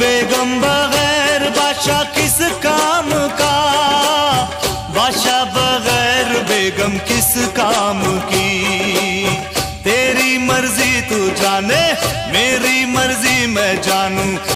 बेगम बगैर बादशाह किस काम का? बादशाह बगैर बेगम किस काम की? तेरी मर्ज़ी तू जाने, मेरी मर्ज़ी मैं जानू।